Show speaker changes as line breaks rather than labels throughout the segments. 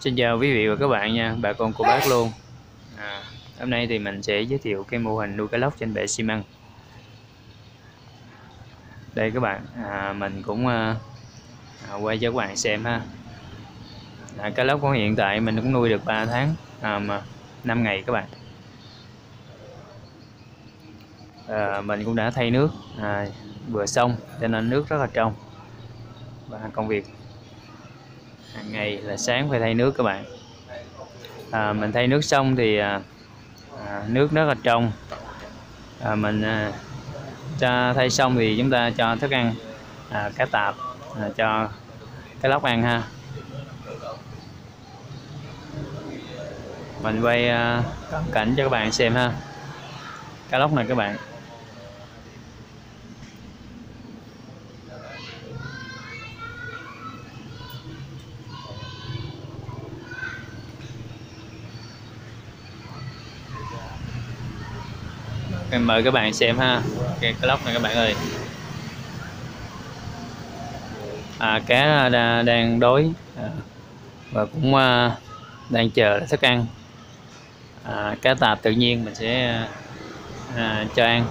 Xin chào quý vị và các bạn nha, bà con cô bác luôn. À, Hôm nay thì mình sẽ giới thiệu cái mô hình nuôi cá lóc trên bể xi măng. Đây các bạn, à, mình cũng à, à quay cho các bạn xem ha. À, Cá lóc của hiện tại mình cũng nuôi được 3 tháng à, mà 5 ngày các bạn. À, Mình cũng đã thay nước à, vừa xong cho nên nước rất là trong. Và công việc hàng ngày là sáng phải thay nước các bạn. À, mình thay nước xong thì à, à, nước rất là trong. À, mình à, cho thay xong thì chúng ta cho thức ăn à, cá tạp à, cho cái lóc ăn ha. Mình quay à, cảnh cho các bạn xem ha. Cá lóc này các bạn. Em mời các bạn xem ha. Cái clock này các bạn ơi. À, cá đang đói. À, và cũng à, đang chờ thức ăn. À, cá tạp tự nhiên mình sẽ à, cho ăn.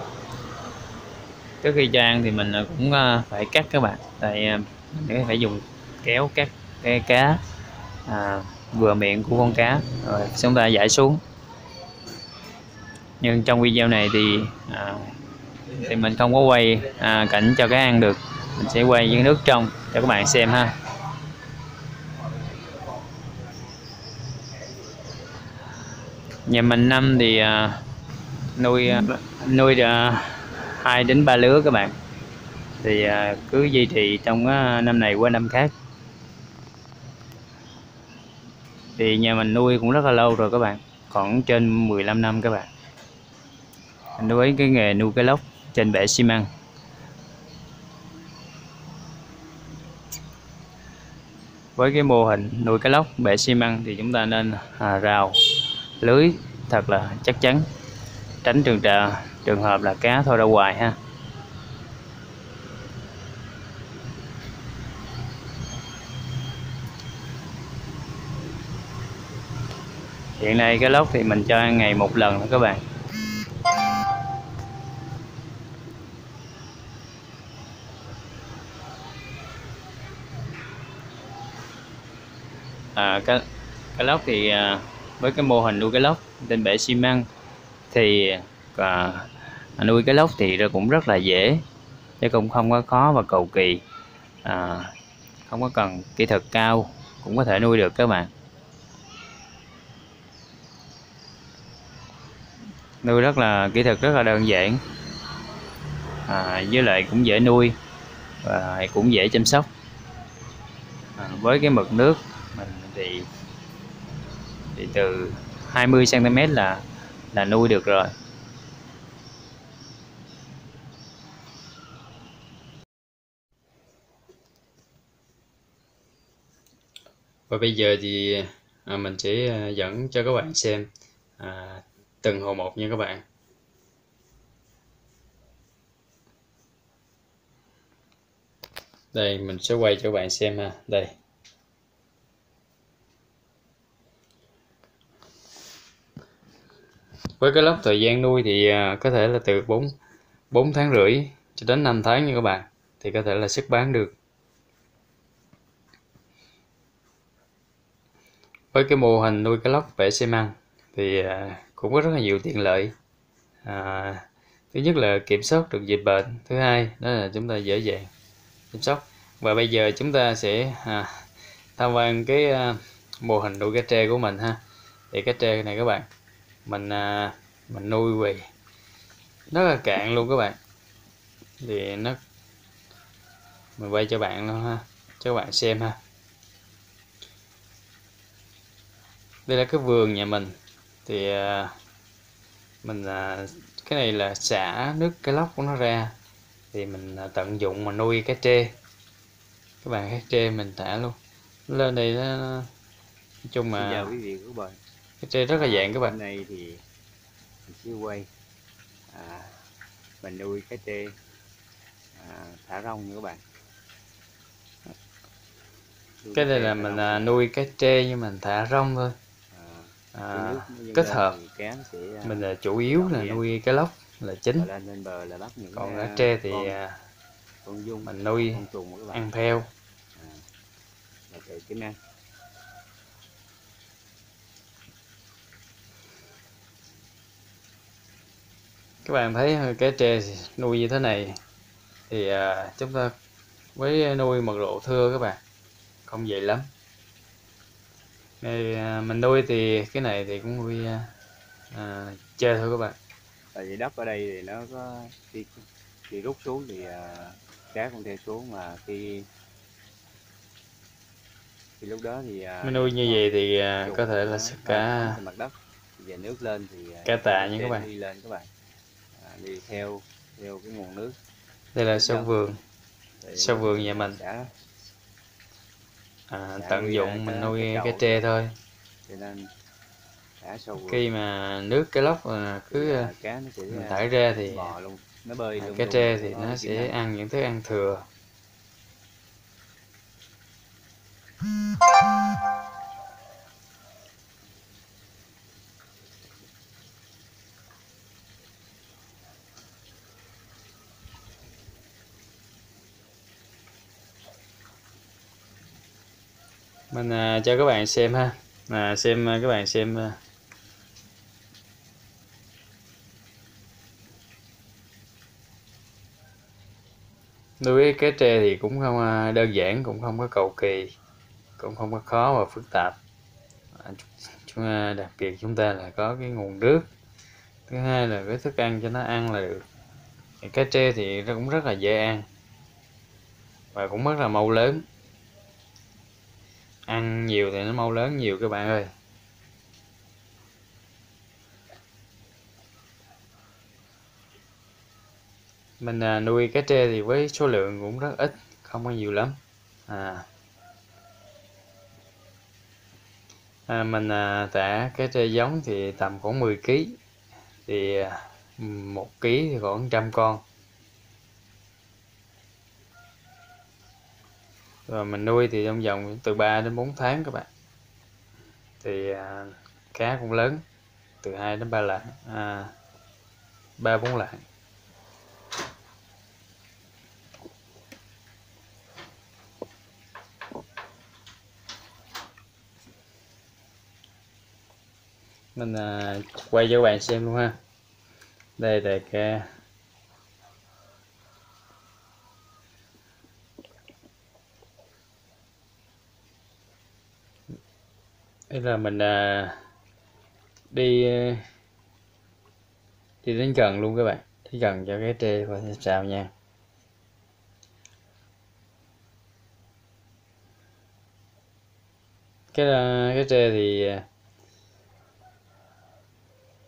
Trước khi cho ăn thì mình à, cũng à, phải cắt các bạn. Tại à, mình phải dùng kéo cắt cái cá à, vừa miệng của con cá. Rồi chúng ta giải xuống nhưng trong video này thì à, thì mình không có quay à, cảnh cho cái ăn được. Mình sẽ quay những nước trong cho các bạn xem ha. Nhà mình năm thì à, nuôi à, nuôi à, 2 đến 3 lứa các bạn. Thì à, cứ duy trì trong à, năm này qua năm khác. Thì nhà mình nuôi cũng rất là lâu rồi các bạn khoảng trên 15 năm các bạn nuôi cái nghề nuôi cá lóc trên bể xi măng. Với cái mô hình nuôi cá lóc bể xi măng thì chúng ta nên à, rào lưới thật là chắc chắn tránh trường trà trường hợp là cá thôi ra ngoài ha. Hiện nay cái lóc thì mình cho ngày một lần thôi các bạn. À, cá, cá lóc thì à, với cái mô hình nuôi cá lóc trên bể xi măng thì à, à nuôi cá lóc thì cũng rất là dễ chứ cũng không có khó và cầu kỳ. À, không có cần kỹ thuật cao cũng có thể nuôi được các bạn. Nuôi rất là kỹ thuật rất là đơn giản. À, với lại cũng dễ nuôi và cũng dễ chăm sóc. À, với cái mực nước từ 20 cm là là nuôi được rồi. Và bây giờ thì à, mình sẽ à, dẫn cho các bạn xem à, từng hồ một nha các bạn. Đây mình sẽ quay cho các bạn xem ha. Đây. Với cái lớp thời gian nuôi thì à, có thể là từ 4 4 tháng rưỡi cho đến 5 tháng nha các bạn thì có thể là xuất bán được. Với cái mô hình nuôi cá lóc bể xi măng thì à, cũng có rất là nhiều tiện lợi. À, thứ nhất là kiểm soát được dịch bệnh thứ hai đó là chúng ta dễ dàng chăm sóc và bây giờ chúng ta sẽ à, tham quan cái à, mô hình nuôi cá tre của mình ha. Thì cá tre này các bạn mình à, mình nuôi về. Rất là cạn luôn các bạn. Thì nó mình quay cho bạn luôn ha cho các bạn xem ha. Đây là cái vườn nhà mình. Thì à, mình à, cái này là xả nước cái lóc của nó ra. Thì mình à, tận dụng mà nuôi cá trê các bạn cá trê mình thả luôn. Lên đây nó nói chung mà
chào quý vị các bạn
cái trê rất là dạng các bạn.
này thì mình sẽ quay à, mình nuôi cái trê à, thả rong nha các bạn. Nuôi
cái
tre
là mình à, nuôi cá trê nhưng mình thả rong thôi.
À,
à,
cái
kết hợp.
sẽ à,
mình là chủ yếu là nuôi cá lóc là chính.
Là
còn
à,
cá trê thì
con,
à,
con dung
mình nuôi ăn theo.
À, là kiếm
các bạn thấy cá trê thì nuôi như thế này thì à, chúng ta với nuôi mật độ thưa các bạn không dày lắm Thì, à, mình nuôi thì cái này thì cũng nuôi à, à, chơi thôi các bạn
tại vì đất ở đây thì nó có khi khi rút xuống thì à, cá không theo xuống mà khi thì lúc đó thì à,
mình nuôi như vậy thì à, có thể là sức cá
mặt đất về nước lên thì à,
Cá tạ nha các bạn.
đi lên các bạn à, đi theo theo cái nguồn nước
đây là
rồi.
vườn Sau vườn nhà mình.
đã
à,
Dạ,
tận dụng mình nuôi
cá
cá
trầu.
trê thôi
cho nên
khi mà nước cái lóc à, cứ à,
cá nó
mình
à,
thải ra thì
bò luôn nó bơi
à,
luôn
cá
luôn,
trê thì nó sẽ
ăn.
ăn những thức ăn thừa mình à, cho các bạn xem ha. À, xem à, các bạn xem à, nuôi cái tre thì cũng không à, đơn giản cũng không có cầu kỳ cũng không có khó và phức tạp. À, chúng à, đặc biệt chúng ta là có cái nguồn nước. Thứ hai là cái thức ăn cho nó ăn là được. Cái tre thì nó cũng rất là dễ ăn và cũng rất là mau lớn ăn nhiều thì nó mau lớn nhiều các bạn ơi. Mình à, nuôi cá trê thì với số lượng cũng rất ít không có nhiều lắm. À, à mình à, thả cá trê giống thì tầm khoảng 10 kg thì à, một kg thì khoảng trăm con. Rồi mình nuôi thì trong vòng từ 3 đến 4 tháng các bạn. Thì à, cá cũng lớn từ 2 đến 3 lạng à, 3 4 lạng. Mình à, quay cho các bạn xem luôn ha. Đây là cái đây là mình à, đi ờ, đi đến gần luôn các bạn. Đi gần cho cái trê và xem sao nha. Cái ờ, cái trê thì ờ,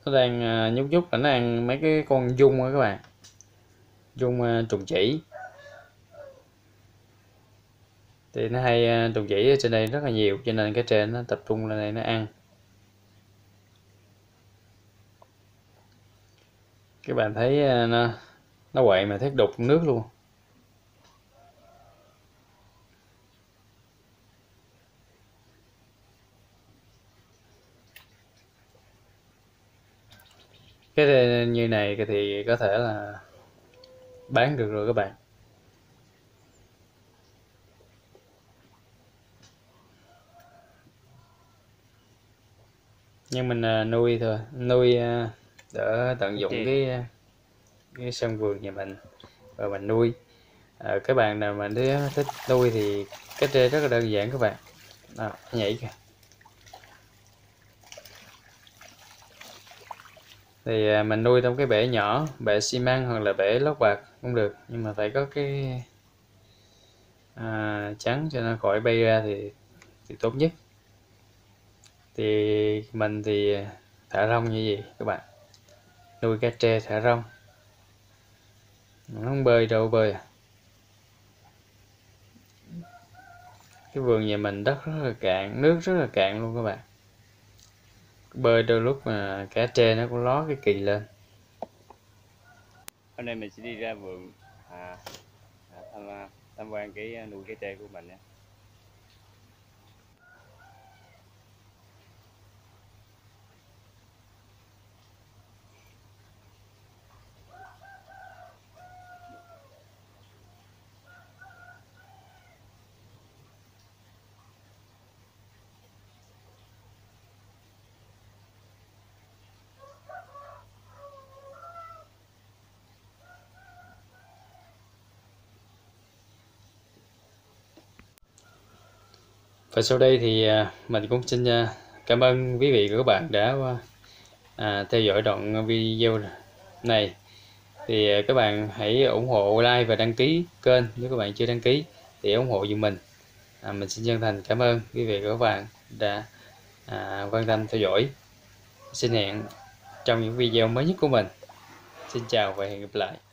nó đang à, nhúc nhúc là nó ăn mấy cái con dung á các bạn. Dung à, trùng chỉ thì nó hay ờ, đục dĩ ở trên đây rất là nhiều, cho nên cái trên nó tập trung lên đây nó ăn. Các bạn thấy ờ, nó nó quậy mà thấy đục nước luôn. Cái ờ, như này thì có thể là bán được rồi các bạn. Nhưng mình à, nuôi thôi. Nuôi à, để tận dụng cái cái sân vườn nhà mình. Và mình nuôi. À, các bạn nào mà đứa thích nuôi thì cách đây rất là đơn giản các bạn. À, nhảy kìa. Thì à, mình nuôi trong cái bể nhỏ bể xi măng hoặc là bể lót bạc cũng được. Nhưng mà phải có cái à, trắng cho nó khỏi bay ra thì thì tốt nhất thì mình thì à, thả rong như vậy các bạn. Nuôi cá trê thả rong nó không bơi đâu bơi à. Cái vườn nhà mình đất rất là cạn nước rất là cạn luôn các bạn. Bơi đôi lúc mà cá trê nó cũng ló cái kỳ lên.
Hôm nay mình sẽ đi ra vườn à, à, tham, à, tham quan cái à, nuôi cá tre của mình nha.
Và sau đây thì à, mình cũng xin à, cảm ơn quý vị và các bạn đã à, theo dõi đoạn video này. Thì à, các bạn hãy ủng hộ like và đăng ký kênh nếu các bạn chưa đăng ký thì ủng hộ giùm mình. À, mình xin chân thành cảm ơn quý vị và các bạn đã à, quan tâm theo dõi. Xin hẹn trong những video mới nhất của mình. Xin chào và hẹn gặp lại.